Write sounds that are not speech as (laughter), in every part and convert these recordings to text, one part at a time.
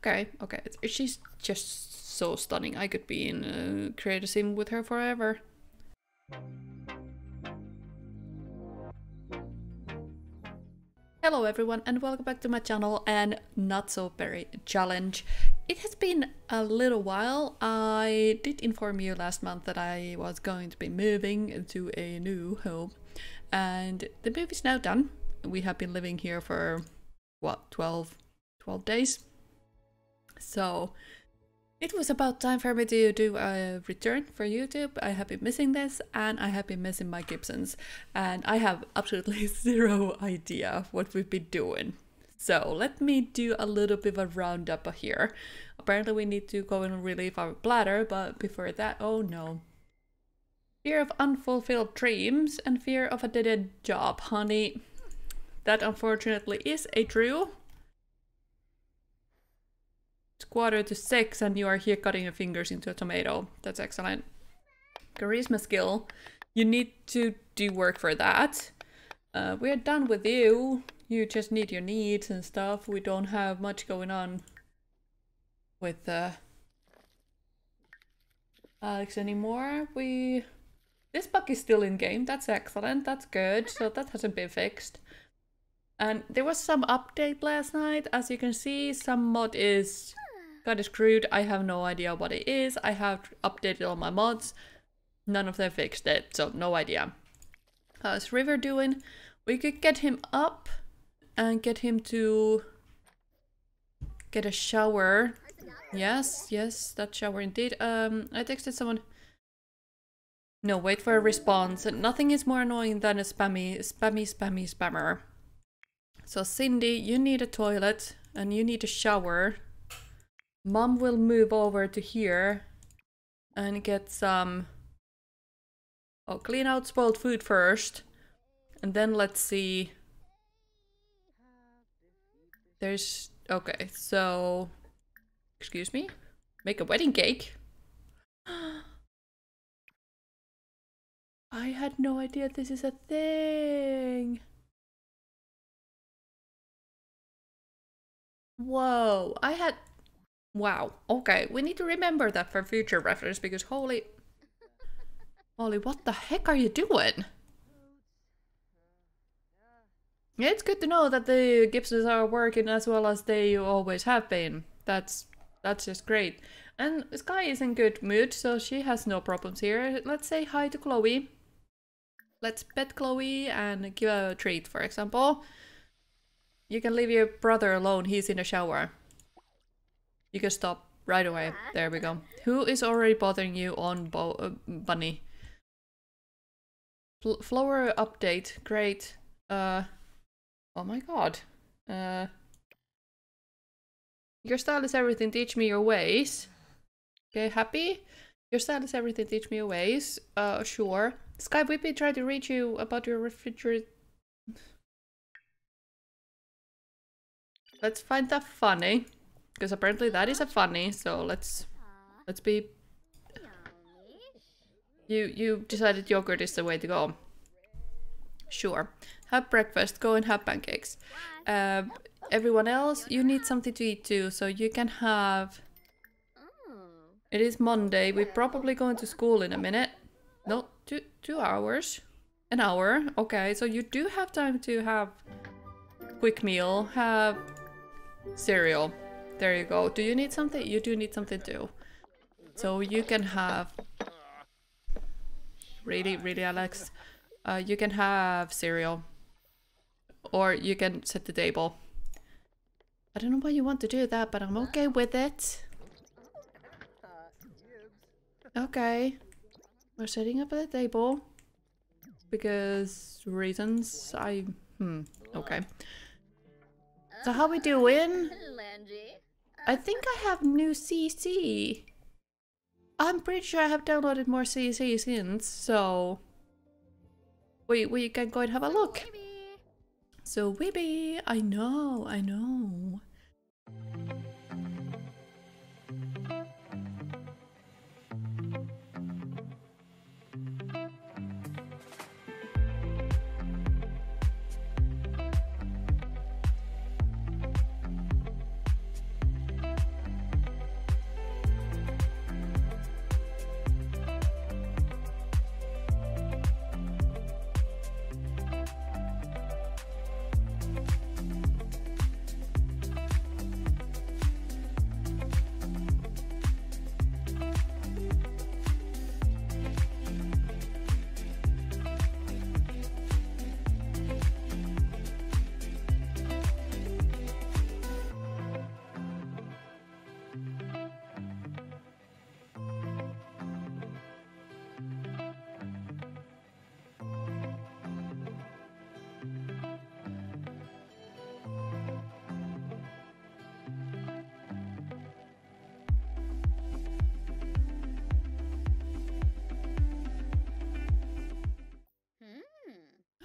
Okay, okay. She's just so stunning. I could be in a sim with her forever. Hello everyone and welcome back to my channel and not so berry challenge. It has been a little while. I did inform you last month that I was going to be moving to a new home and the move is now done. We have been living here for what 12 12 days. So it was about time for me to do a return for YouTube. I have been missing this and I have been missing my Gibsons and I have absolutely (laughs) zero idea what we've been doing. So let me do a little bit of a roundup here. Apparently we need to go and relieve our bladder, but before that, oh no. Fear of unfulfilled dreams and fear of a dead-end job, honey. That unfortunately is a true quarter to six and you are here cutting your fingers into a tomato. That's excellent. Charisma skill. You need to do work for that. Uh, we're done with you. You just need your needs and stuff. We don't have much going on with uh, Alex anymore. We... This bug is still in game. That's excellent. That's good. So that hasn't been fixed. And there was some update last night. As you can see, some mod is Got it screwed. I have no idea what it is. I have updated all my mods. None of them fixed it, so no idea. How's River doing? We could get him up and get him to get a shower. Yes, yes, that shower indeed. Um, I texted someone. No, wait for a response. Nothing is more annoying than a spammy, spammy, spammy spammer. So Cindy, you need a toilet and you need a shower Mom will move over to here and get some... Oh, clean out spoiled food first. And then let's see... There's... Okay, so... Excuse me? Make a wedding cake? (gasps) I had no idea this is a thing! Whoa, I had Wow. Okay, we need to remember that for future reference because holy... Holy, what the heck are you doing? Yeah, it's good to know that the Gibsons are working as well as they always have been. That's that's just great. And Sky is in good mood, so she has no problems here. Let's say hi to Chloe. Let's pet Chloe and give her a treat, for example. You can leave your brother alone, he's in the shower. You can stop right away. There we go. Who is already bothering you on Bo uh, Bunny? Fl flower update. Great. Uh. Oh my god. Uh. Your style is everything. Teach me your ways. Okay, happy? Your style is everything. Teach me your ways. Uh, sure. Sky Whippy tried to reach you about your refrigerator. Let's find that funny. Because apparently that is a funny, so let's let's be You you decided yogurt is the way to go. Sure. Have breakfast, go and have pancakes. Uh, everyone else, you need something to eat too, so you can have... It is Monday, we're probably going to school in a minute. No, two, two hours. An hour, okay, so you do have time to have quick meal, have cereal. There you go. Do you need something? You do need something too. So you can have... Really, really, Alex? Uh, you can have cereal. Or you can set the table. I don't know why you want to do that, but I'm okay with it. Okay. We're setting up the table. Because reasons I... Hmm. Okay. So how we doing? I think I have new CC. I'm pretty sure I have downloaded more CC since, so... We, we can go and have a look. So Wibby, I know, I know.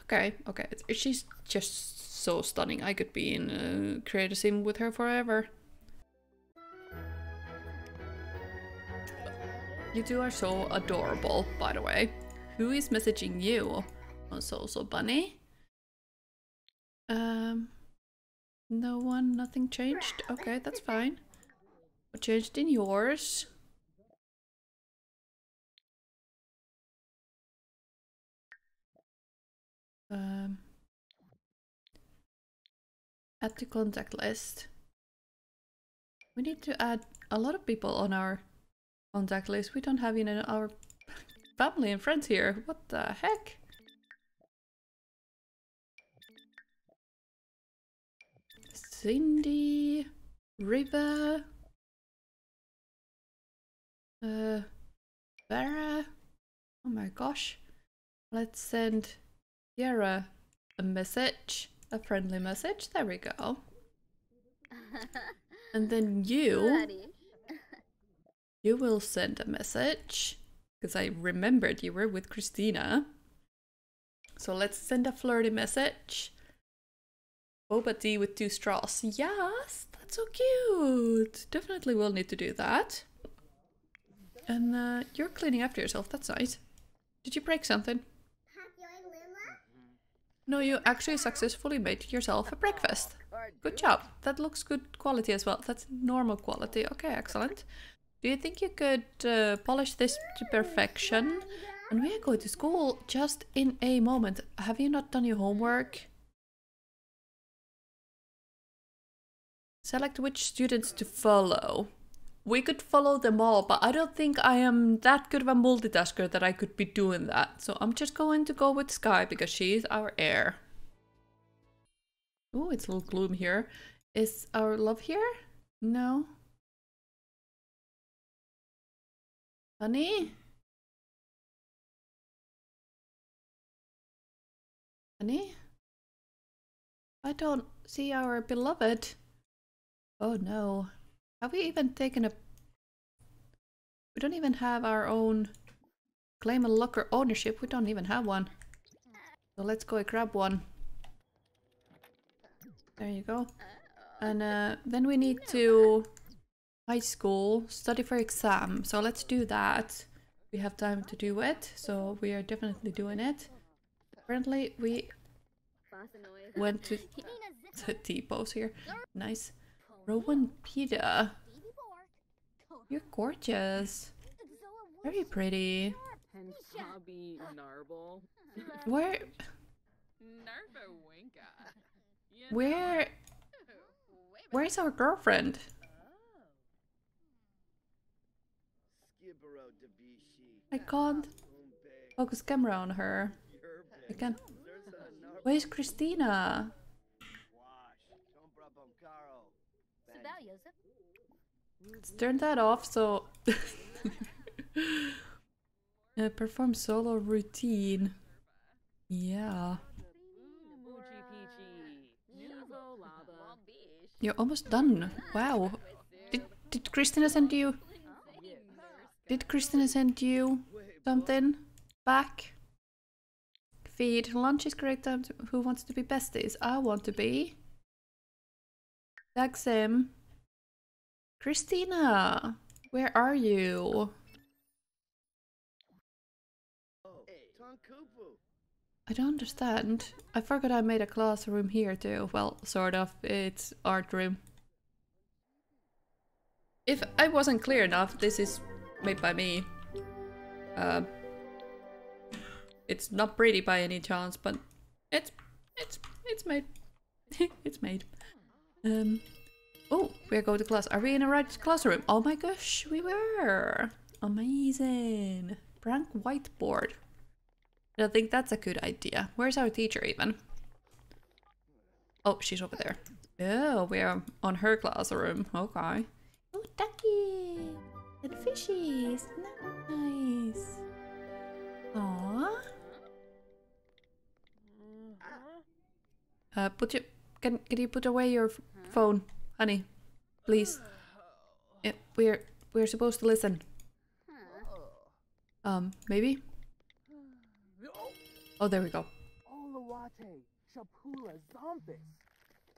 Okay, okay. She's just so stunning. I could be in a creative sim with her forever. You two are so adorable, by the way. Who is messaging you? Oh, Social Bunny. Um, no one, nothing changed. Okay, that's fine. What changed in yours? Um, add to contact list. We need to add a lot of people on our contact list. We don't have even our family and friends here. What the heck? Cindy, River, uh, Vera. Oh my gosh. Let's send Yara a message, a friendly message. There we go. (laughs) And then you, you will send a message because I remembered you were with Christina. So let's send a flirty message. Boba tea with two straws. Yes, that's so cute. Definitely will need to do that. And uh, you're cleaning after yourself. That's nice. Did you break something? No, you actually successfully made yourself a breakfast. Good job. That looks good quality as well. That's normal quality. Okay, excellent. Do you think you could uh, polish this to perfection? And we are going to school just in a moment. Have you not done your homework? Select which students to follow. We could follow them all, but I don't think I am that good of a multitasker that I could be doing that. So I'm just going to go with Sky because she's our heir. Oh, it's a little gloom here. Is our love here? No. Honey? Honey? I don't see our beloved. Oh no. Have we even taken a... We don't even have our own claim a locker ownership. We don't even have one. So let's go grab one. There you go. And uh, then we need to high school, study for exam. So let's do that. We have time to do it, so we are definitely doing it. Apparently we went to (laughs) (laughs) T-pose here. Nice. Rowan Peter. You're gorgeous. Very pretty. Where? Where? Where's our girlfriend? I can't focus camera on her. I can't. Where's Christina? Let's turn that off so... (laughs) uh, perform solo routine. Yeah. You're almost done. Wow. Did, did Christina send you... Did Christina send you something back? Feed. Lunch is great time to, Who wants to be besties? I want to be. Daxim. Christina! Where are you? I don't understand. I forgot I made a classroom here too. Well, sort of. It's art room. If I wasn't clear enough, this is made by me. Uh, it's not pretty by any chance, but it's it's it's made. (laughs) it's made. Um, oh, we're going to class. Are we in the right classroom? Oh my gosh, we were. Amazing. Blank whiteboard. I don't think that's a good idea. Where's our teacher even? Oh, she's over there. Oh, we're on her classroom. Okay. Oh, ducky and fishies. Nice. Aww. Uh, put your can can you put away your phone, honey, please? Yeah, we're we're supposed to listen. Um, maybe. Oh, there we go.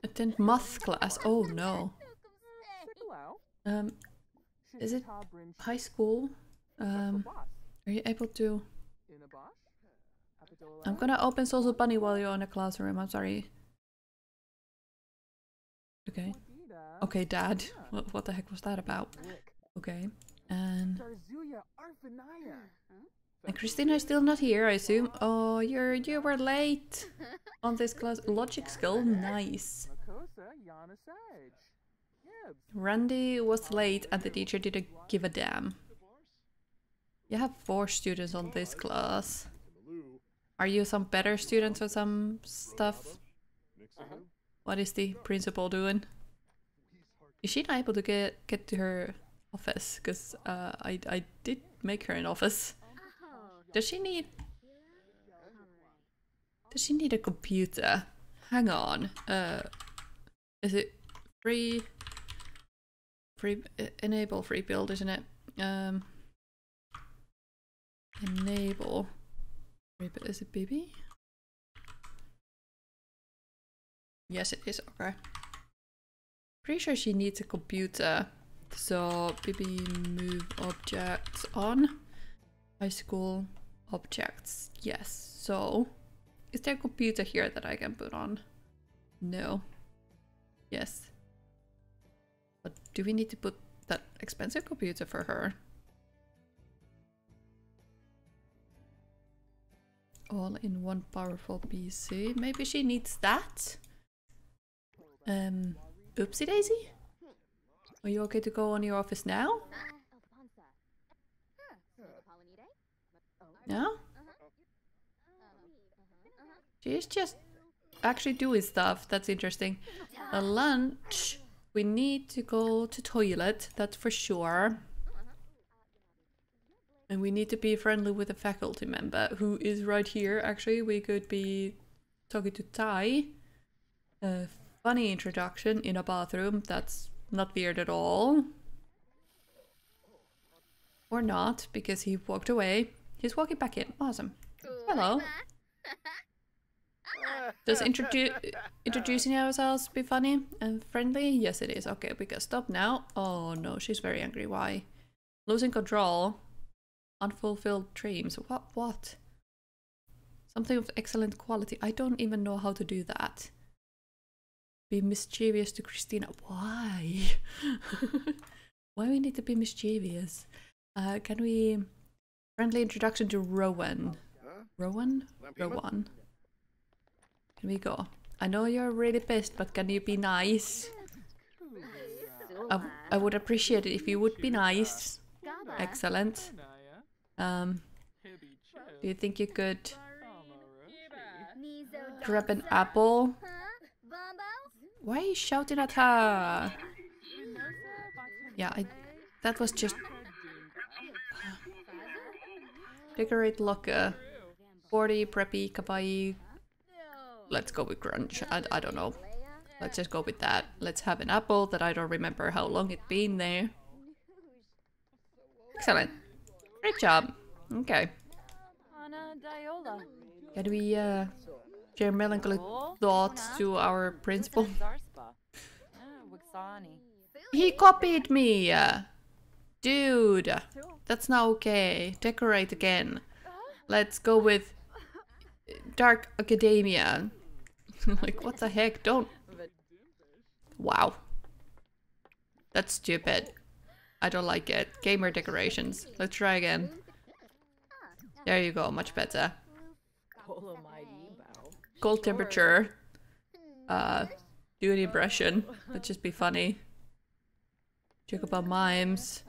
Attend math class. Oh no. Um, Is it high school. Um, are you able to? I'm gonna open Social Bunny while you're in the classroom. I'm sorry. Okay. Okay, Dad. What, what the heck was that about? Okay. And and Christina is still not here, I assume. Oh, you're you were late on this class. (laughs) Logic skill, nice. Makosa Yana Sage. Gibbs. Randy was late and the teacher didn't give a damn. You have four students on this class. Are you some better students or some stuff? What is the principal doing? Is she not able to get get to her office? Because uh, I I did make her an office. Does she need? Does she need a computer? Hang on. Uh, is it free? Free enable free build, isn't it? Um, enable. Is it BB? Yes, it is. Okay. Pretty sure she needs a computer. So BB move objects on high school objects. Yes. So is there a computer here that I can put on? No. Yes. But do we need to put that expensive computer for her? All in one powerful PC. Maybe she needs that? Um, oopsie daisy? Are you okay to go on your office now? No? She's just actually doing stuff. That's interesting. A lunch. We need to go to toilet. That's for sure. And we need to be friendly with a faculty member who is right here. Actually, we could be talking to Tai. A funny introduction in a bathroom. That's not weird at all. Or not, because he walked away. He's walking back in. Awesome. Hello. (laughs) Does introdu introducing ourselves be funny and friendly? Yes, it is. Okay, we can stop now. Oh no, she's very angry. Why? Losing control. Unfulfilled dreams. What? What? Something of excellent quality. I don't even know how to do that. Be mischievous to Christina. Why? (laughs) Why we need to be mischievous? Uh, can we... Friendly introduction to Rowan. Rowan? Rowan. Here we go? I know you're really pissed, but can you be nice? I, I would appreciate it if you would be nice. Excellent. Um, do you think you could grab an apple? Why are you shouting at her? Yeah, I. That was just decorate locker. 40 preppy kawaii. Let's go with grunge. I, I don't know. Let's just go with that. Let's have an apple that I don't remember how long it's been there. Excellent. Great job. Okay. Can we uh, share melancholy thoughts to our principal? He copied me! uh, Dude, that's not okay. Decorate again. Let's go with Dark Academia. (laughs) like, what the heck? Don't. Wow. That's stupid. I don't like it. Gamer decorations. Let's try again. There you go, much better. Cold temperature. Uh, do an impression. Let's just be funny. Check about mimes.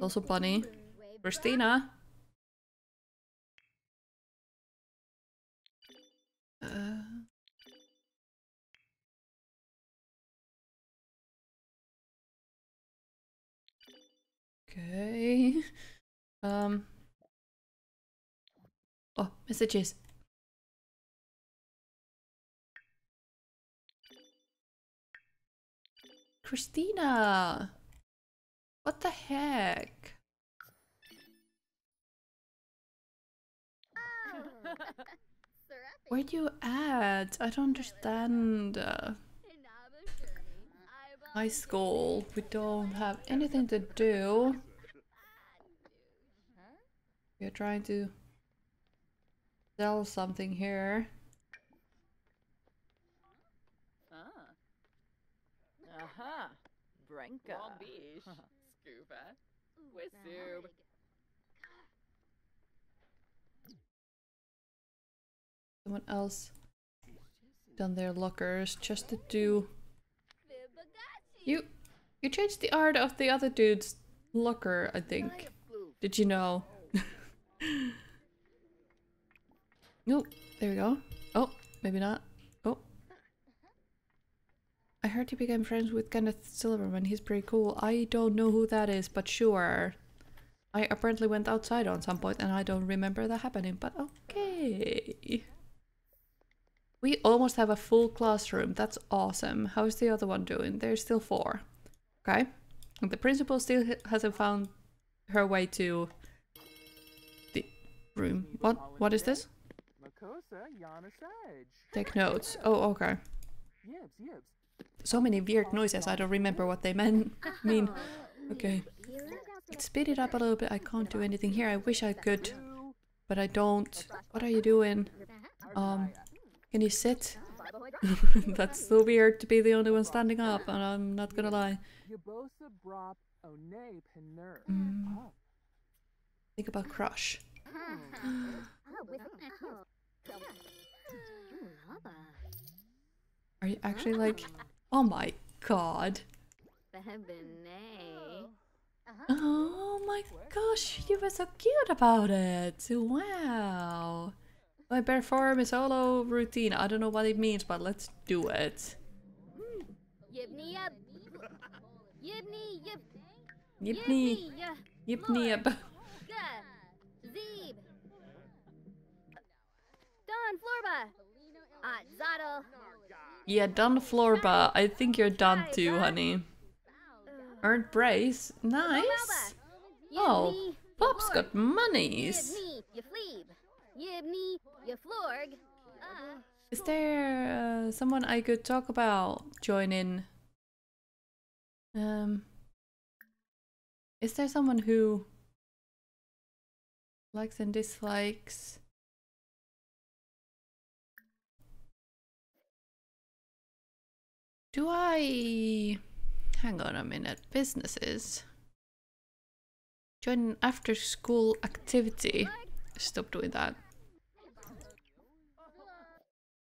Also funny. Christina. Uh, okay. (laughs) Um. Oh, messages. Christina! What the heck? Oh. (laughs) Where are you at? I don't understand. High school. We don't have anything to do. We're trying to sell something here. Aha. Brenka. Long Beach. (laughs) Scuba. Wissoob. Someone else done their lockers just to do. You, you changed the art of the other dude's locker. I think. Did you know? (laughs) nope. there we go. Oh, maybe not. I heard he became friends with Kenneth Silverman. He's pretty cool. I don't know who that is, but sure. I apparently went outside on some point and I don't remember that happening, but okay. We almost have a full classroom. That's awesome. How's the other one doing? There's still four. Okay. And the principal still hasn't found her way to the room. What? What is this? Makosa, Yana Sage. Take notes. Oh, okay. Yibs, yibs. So many weird noises. I don't remember what they meant. (laughs) mean. Okay. Speed it up a little bit. I can't do anything here. I wish I could, but I don't. What are you doing? Um, can you sit? (laughs) That's so weird to be the only one standing up, and I'm not gonna lie. Yabosa Brop One Pinner. Mm. Oh, Think about crush. (gasps) (gasps) Are you actually like, oh my god. Oh my gosh, you were so cute about it. Wow. I perform a solo routine. I don't know what it means, but let's do it. Yibney yib. Yibney yib. Yipney, ya. yipney up. Ga. Zeeb. Don Florba. At Zottle. Yeah, done Florba. I think you're done too, honey. Earned brace. Nice. Oh, Pop's got monies. Yibney, you fleeb. Yibney, you florg. Uh, Is there uh, someone I could talk about join in? Um, is there someone who likes and dislikes? Do I hang on a minute? Businesses join an after school activity. Stop doing that.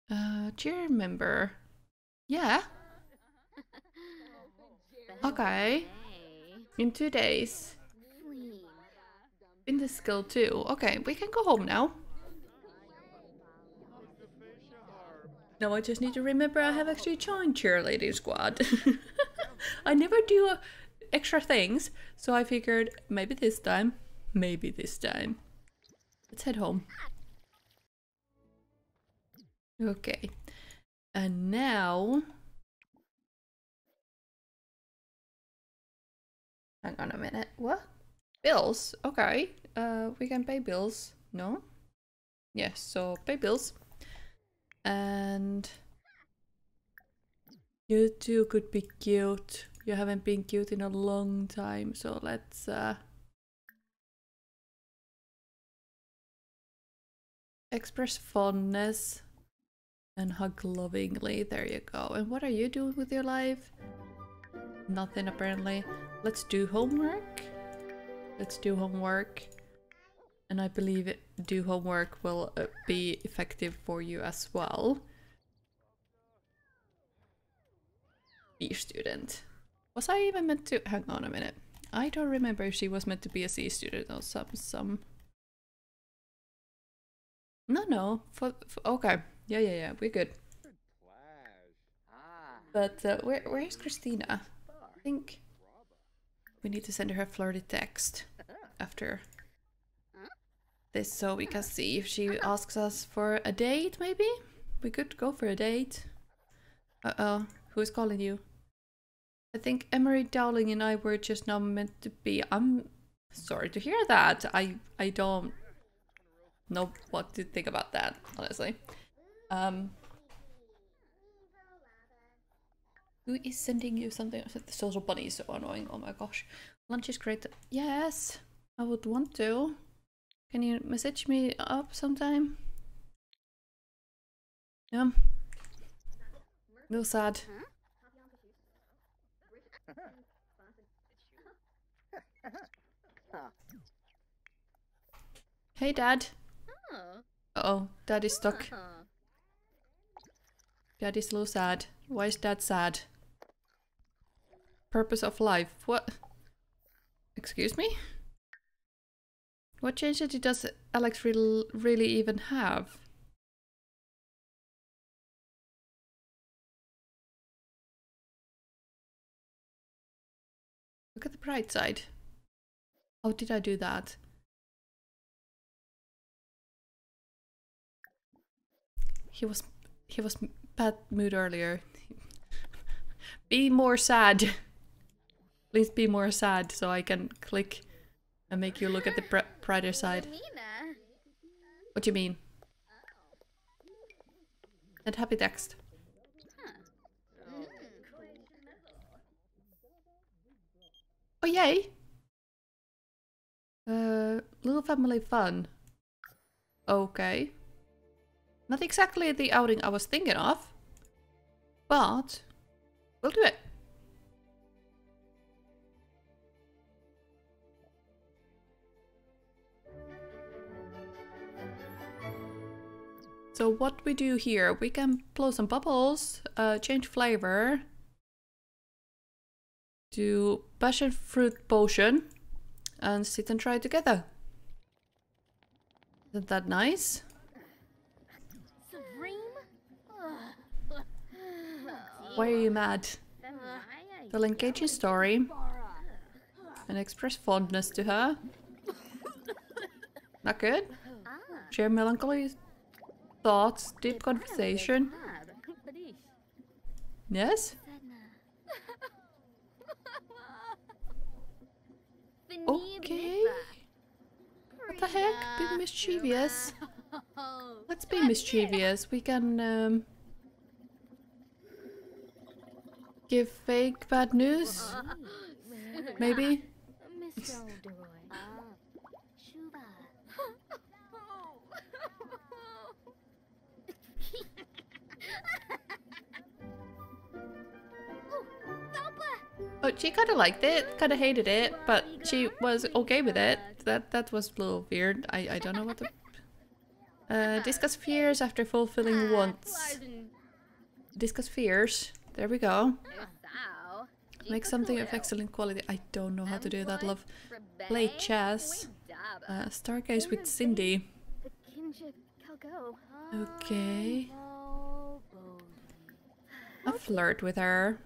Uh, cheer member. Yeah. Okay. In two days. In the skill too. Okay, we can go home now. Now I just need to remember I have actually joined cheerleading squad. (laughs) I never do uh, extra things, so I figured maybe this time, maybe this time. Let's head home. Okay. And now... Hang on a minute. What? Bills? Okay. Uh, we can pay bills. No? Yes, so pay bills. And... You two could be cute. You haven't been cute in a long time, so let's... Uh, express fondness and hug lovingly. There you go. And what are you doing with your life? Nothing apparently. Let's do homework. Let's do homework. And I believe do homework will uh, be effective for you as well. B student. Was I even meant to hang on a minute? I don't remember if she was meant to be a C student or some some no, no. For, for okay. Yeah, yeah, yeah. We're good. But uh, where where is Christina? I think we need to send her a flirty text after this, so we can see if she asks us for a date. Maybe we could go for a date. Uh oh, who is calling you? I think Emery Dowling and I were just not meant to be. I'm sorry to hear that. I I don't know what to think about that, honestly. Um, who is sending you something? The social bunny is so annoying. Oh my gosh. Lunch is great. Yes, I would want to. Can you message me up sometime? Yeah. Real sad. Hey, Dad. Oh. Uh oh, Dad is stuck. Dad is a little sad. Why is Dad sad? Purpose of life. What? Excuse me? What change did does Alex real, really even have? Look at the bright side. How did I do that? He was he was bad mood earlier. (laughs) be more sad. (laughs) Please be more sad so I can click and make you look at the br brighter side. What do you mean? And happy text. Oh yay! Uh, little family fun. Okay. Not exactly the outing I was thinking of, but we'll do it. So what we do here, we can blow some bubbles, uh, change flavor, do passion fruit potion, and sit and try together. Isn't that nice? (laughs) Why are you mad? They'll engage in story and express fondness to her. (laughs) Not good? Share melancholy thoughts, deep conversation. Yes? (laughs) Okay. What the heck? Be mischievous. (laughs) Let's be mischievous. We can um, give fake bad news. (laughs) Maybe. Oh, she kind of liked it, kind of hated it, but she was okay with it. That that was a little weird. I I don't know what to. Uh, discuss fears after fulfilling wants. Discuss fears. There we go. Make something of excellent quality. I don't know how to do that, love. Play chess. Uh, stargaze with Cindy. Okay. A flirt with her.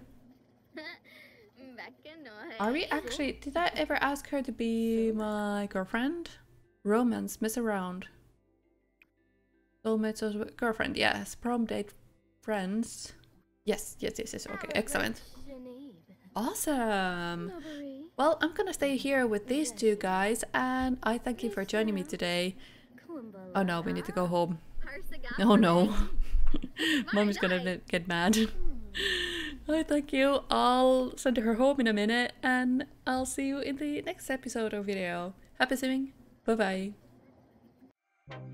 Are we actually... Did I ever ask her to be my girlfriend? Romance, mess around. Oh, Soulmates or girlfriend, yes. Prom date, friends. Yes, yes, yes, yes. Okay, excellent. Awesome. Well, I'm gonna stay here with these two guys and I thank you for joining me today. Oh no, we need to go home. Oh no. (laughs) Mommy's gonna get mad. (laughs) I thank you. I'll send her home in a minute and I'll see you in the next episode or video. Happy simming. Bye bye.